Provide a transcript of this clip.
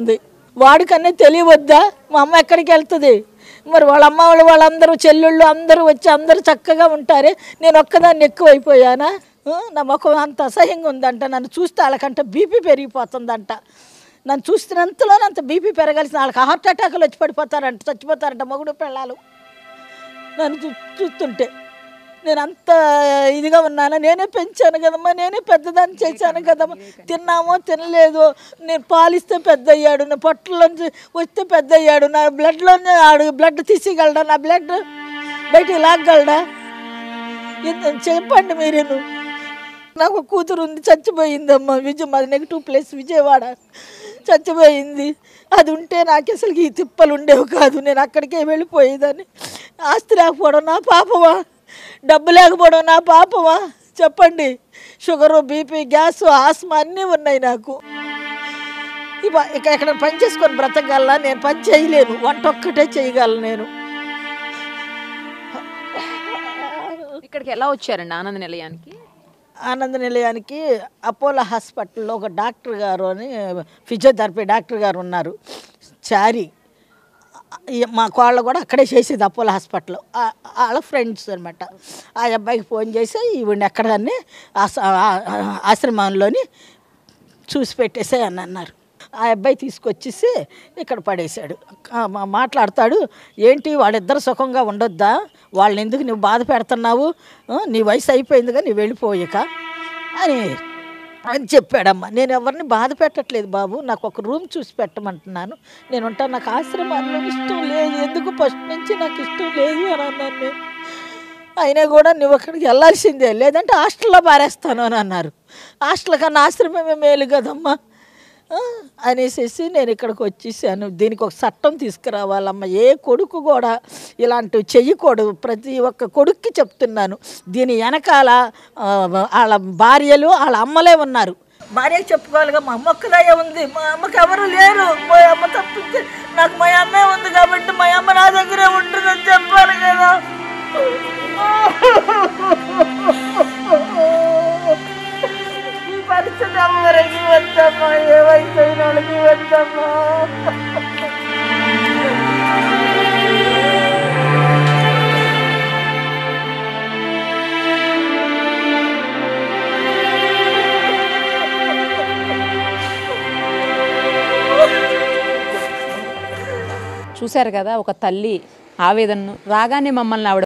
ఉంది. వాడికన్నీ తెలియవద్దా మా అమ్మ ఎక్కడికి వెళ్తుంది? మరి వాళ్ళ అమ్మ వాళ్ళు వాళ్ళందరూ చెల్లెళ్ళు అందరూ వచ్చి అందరూ చక్కగా ఉంటారే. నేను ఒక్కదాన్ని ఎక్కువైపోయానా? నా ముఖం అంత అసహ్యంగా ఉందంట. నన్ను చూస్తే వాళ్ళకంట బీపీ పెరిగిపోతుందంట. నన్ను చూస్తున్నంతలో అంత బీపీ పెరగాల్సిన వాళ్ళకి హార్ట్ అటాకులు వచ్చి పడిపోతారంట చచ్చిపోతారంట మొగుడు పిల్లలు. నన్ను చూ చూస్తుంటే. నేను అంత ఇదిగా ఉన్నాను? నేనే పెంచాను కదమ్మా నేనే పెద్దదాన్ని చేశాను కదమ్మా. తిన్నామో తినలేదు. నేను పాలిస్తే పెద్ద అయ్యాడు నా పొట్టలోంచి వస్తే పెద్ద అయ్యాడు నా బ్లడ్లోనే ఆడు బ్లడ్ తీసిగలడా? నా బ్లడ్ బయటికి లాగలడా ఇంత చెప్పండి మీరు నాకు కూతురు ఉంది చచ్చిపోయిందమ్మా. విజయ మాది నెగిటివ్ ప్లేస్ విజయవాడ. చచ్చిపోయింది. అది ఉంటే నాకు అసలు ఈ తిప్పలు ఉండేవి కాదు. నేను అక్కడికే వెళ్ళిపోయేదాన్ని. ఆస్తి లేకపోవడం నా పాపమా? డబ్బు లేకపోవడం నా పాపమా? చెప్పండి. షుగరు బీపీ గ్యాస్ ఆస్మా అన్నీ ఉన్నాయి నాకు. ఇక ఎక్కడ పని చేసుకొని బ్రతకగలనా నేను పని చేయలేను. వంట ఒక్కటే చేయగలను నేను. ఇక్కడికి ఎలా వచ్చారండి ఆనంద నిలయానికి? ఆనంద నిలయానికి అపోలో హాస్పిటల్లో ఒక డాక్టర్ గారు అని ఫిజియోథెరపీ డాక్టర్ గారు ఉన్నారు. చారి. మా కోళ్ళు కూడా అక్కడే చేసేది అపోలో హాస్పిటల్ వాళ్ళ ఫ్రెండ్స్ అనమాట ఆ అబ్బాయికి ఫోన్ చేసి ఈవిడ ఎక్కడన్నీ ఆశ- ఆశ్రమంలోని చూసి పెట్టేసే అని అన్నారు. ఆ అబ్బాయి తీసుకొచ్చేసి ఇక్కడ పడేశాడు. మాట్లాడతాడు ఏంటి వాళ్ళిద్దరు సుఖంగా ఉండొద్దా? వాళ్ళని ఎందుకు నువ్వు బాధ పెడుతున్నావు? నీ వయసు అయిపోయిందిగా నువ్వు వెళ్ళిపోయాక అని అని చెప్పాడమ్మా. నేను ఎవరిని బాధ పెట్టట్లేదు బాబు. నాకు ఒక రూమ్ చూసి పెట్టమంటున్నాను. నేను ఉంటాను. నాకు ఆశ్రమాల్లో ఇష్టం లేదు. ఎందుకు ఫస్ట్ నుంచి నాకు ఇష్టం లేదు అని అన్నాను నేను. అయినా కూడా నువ్వు అక్కడికి వెళ్ళాల్సిందే. లేదంటే హాస్టల్లో పారేస్తాను అని అన్నారు. హాస్టల్ కన్నా ఆశ్రమమే మేలు కదమ్మా. అనేసేసి నేను ఇక్కడికి వచ్చేసాను. దీనికి ఒక చట్టం తీసుకురావాలమ్మ. ఏ కొడుకు కూడా ఇలాంటివి చెయ్యకూడదు. ప్రతి ఒక్క కొడుక్కి చెప్తున్నాను. దీని వెనకాల వాళ్ళ భార్యలు వాళ్ళ అమ్మలే ఉన్నారు. భార్య చెప్పుకోవాలిగా మా అమ్మ ఒక్కదయ్య ఉంది. మా అమ్మకి ఎవరు లేరు. మా అమ్మ తప్పితే నాకు మా అమ్మే ఉంది కాబట్టి మా అమ్మ నా దగ్గరే ఉంటుందని చెప్పాలి కదా. ఈ పరిస్థితి ఎవరికి వద్దమ్మా చూశారు కదా ఒక తల్లి ఆవేదనను రాగానే మమ్మల్ని ఆవిడ